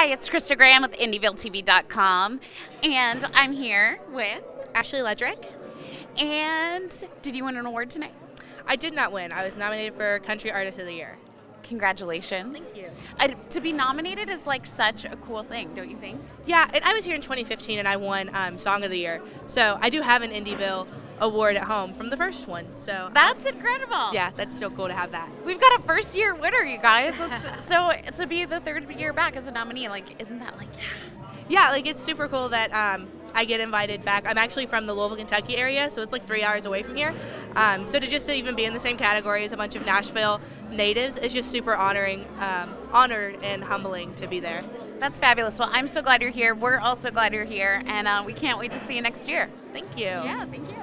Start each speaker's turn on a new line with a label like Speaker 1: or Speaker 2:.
Speaker 1: Hi, it's Krista Graham with IndieVilleTV.com, and I'm here with
Speaker 2: Ashley Ladrake.
Speaker 1: And did you win an award tonight?
Speaker 2: I did not win. I was nominated for Country Artist of the Year.
Speaker 1: Congratulations.
Speaker 2: Thank you.
Speaker 1: Uh, to be nominated is like such a cool thing, don't you think?
Speaker 2: Yeah, and I was here in 2015 and I won um, Song of the Year. So I do have an Indieville award at home from the first one. So
Speaker 1: That's incredible.
Speaker 2: yeah, that's still cool to have that.
Speaker 1: We've got a first year winner, you guys. That's, so to be the third year back as a nominee, like, isn't that like, yeah?
Speaker 2: Yeah, like it's super cool that um, I get invited back. I'm actually from the Louisville, Kentucky area, so it's like three hours away from here. Um, so to just to even be in the same category as a bunch of Nashville natives is just super honoring, um, honored and humbling to be there.
Speaker 1: That's fabulous. Well, I'm so glad you're here. We're also glad you're here, and uh, we can't wait to see you next year.
Speaker 2: Thank you.
Speaker 1: Yeah, thank you.